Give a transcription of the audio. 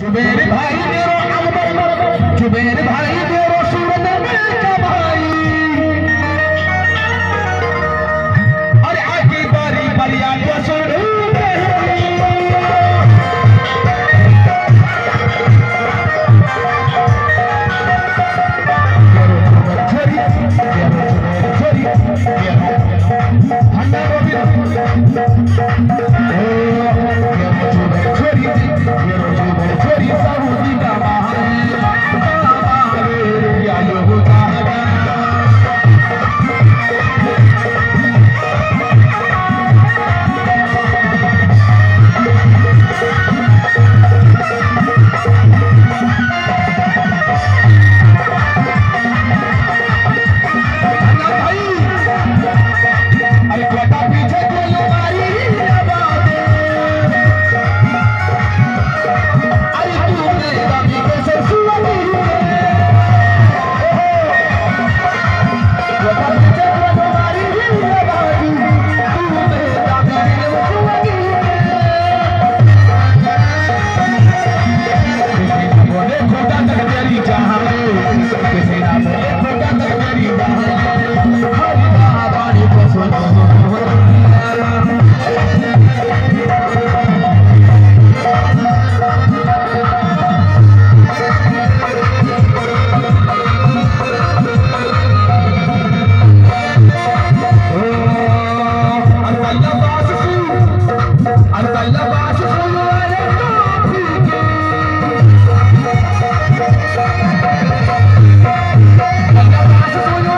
जुबेर भाई मेरो अकबर जुबेर भाई मेरो सूरत का भाई? अरे आगे बारी बलिया को सुन Thank you. Asesoriu